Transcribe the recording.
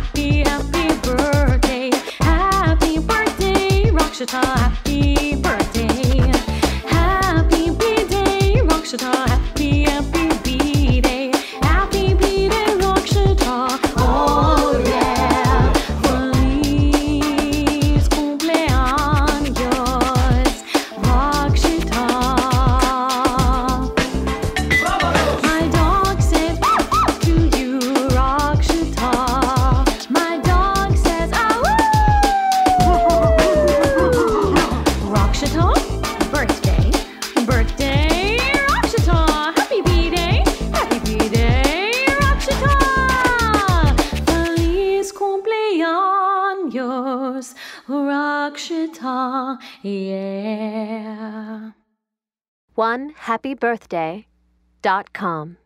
Happy, birthday. Happy birthday, Raxita. Happy birthday. Raxita, birthday, birthday, Raxita. Happy B-Day, happy B-Day, Raxita. Feliz cumpleaños, Raxita, yeah. One happy birthday dot com.